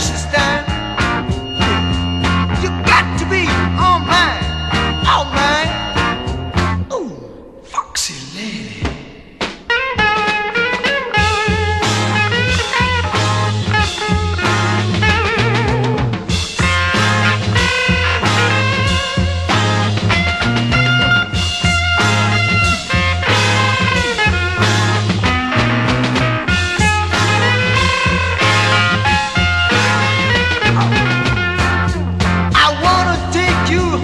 precious time.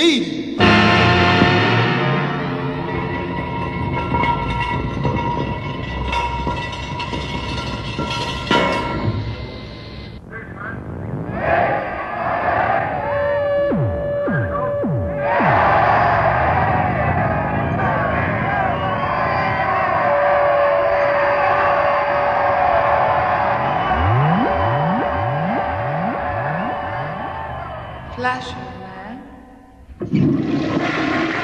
Filho! Flash. Thank you.